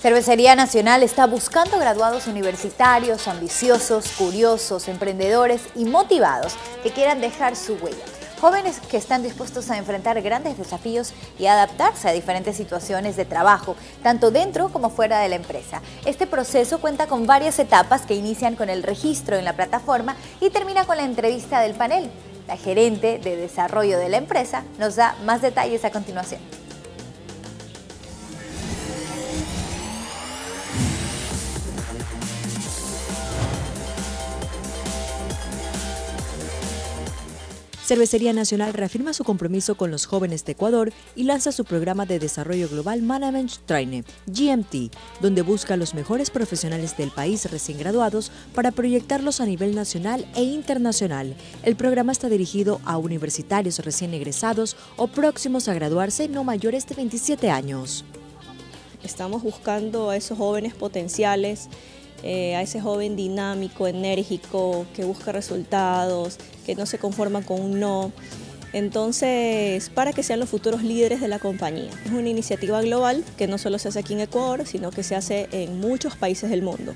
Cervecería Nacional está buscando graduados universitarios, ambiciosos, curiosos, emprendedores y motivados que quieran dejar su huella. Jóvenes que están dispuestos a enfrentar grandes desafíos y adaptarse a diferentes situaciones de trabajo, tanto dentro como fuera de la empresa. Este proceso cuenta con varias etapas que inician con el registro en la plataforma y termina con la entrevista del panel. La gerente de desarrollo de la empresa nos da más detalles a continuación. Cervecería Nacional reafirma su compromiso con los jóvenes de Ecuador y lanza su programa de desarrollo global Management Traine, GMT, donde busca a los mejores profesionales del país recién graduados para proyectarlos a nivel nacional e internacional. El programa está dirigido a universitarios recién egresados o próximos a graduarse no mayores de 27 años. Estamos buscando a esos jóvenes potenciales eh, a ese joven dinámico, enérgico, que busca resultados, que no se conforma con un no. Entonces, para que sean los futuros líderes de la compañía. Es una iniciativa global que no solo se hace aquí en Ecuador, sino que se hace en muchos países del mundo.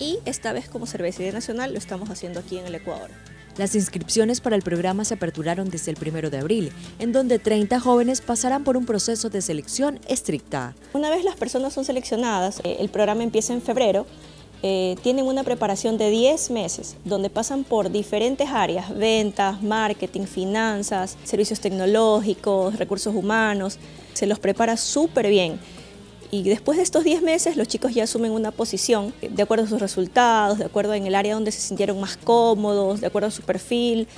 Y esta vez como Cervecería Nacional lo estamos haciendo aquí en el Ecuador. Las inscripciones para el programa se aperturaron desde el 1 de abril, en donde 30 jóvenes pasarán por un proceso de selección estricta. Una vez las personas son seleccionadas, eh, el programa empieza en febrero, eh, tienen una preparación de 10 meses, donde pasan por diferentes áreas, ventas, marketing, finanzas, servicios tecnológicos, recursos humanos, se los prepara súper bien. Y después de estos 10 meses los chicos ya asumen una posición de acuerdo a sus resultados, de acuerdo en el área donde se sintieron más cómodos, de acuerdo a su perfil,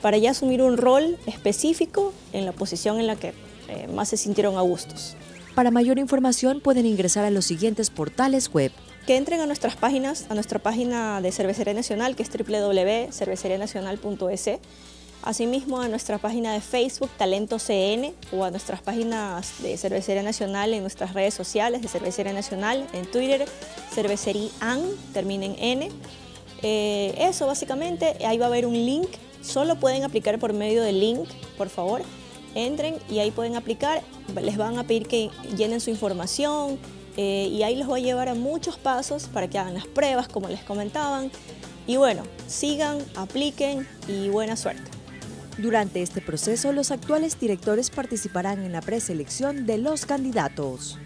para ya asumir un rol específico en la posición en la que eh, más se sintieron a gustos. Para mayor información pueden ingresar a los siguientes portales web. Que entren a nuestras páginas, a nuestra página de Cervecería Nacional, que es www.cervecerianacional.es Asimismo a nuestra página de Facebook Talento CN o a nuestras páginas de Cervecería Nacional en nuestras redes sociales de Cervecería Nacional, en Twitter, Cervecería AN, termina N. Eh, eso básicamente, ahí va a haber un link, solo pueden aplicar por medio del link, por favor. Entren y ahí pueden aplicar, les van a pedir que llenen su información eh, y ahí los va a llevar a muchos pasos para que hagan las pruebas, como les comentaban. Y bueno, sigan, apliquen y buena suerte. Durante este proceso, los actuales directores participarán en la preselección de los candidatos.